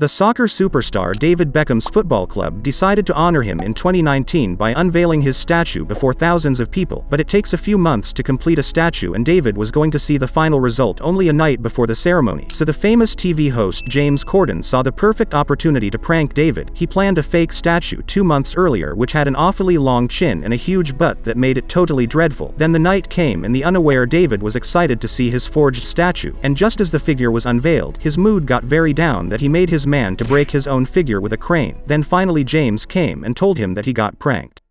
The soccer superstar David Beckham's football club decided to honor him in 2019 by unveiling his statue before thousands of people, but it takes a few months to complete a statue and David was going to see the final result only a night before the ceremony. So the famous TV host James Corden saw the perfect opportunity to prank David. He planned a fake statue two months earlier which had an awfully long chin and a huge butt that made it totally dreadful. Then the night came and the unaware David was excited to see his forged statue, and just as the figure was unveiled, his mood got very down that he made his man to break his own figure with a crane. Then finally James came and told him that he got pranked.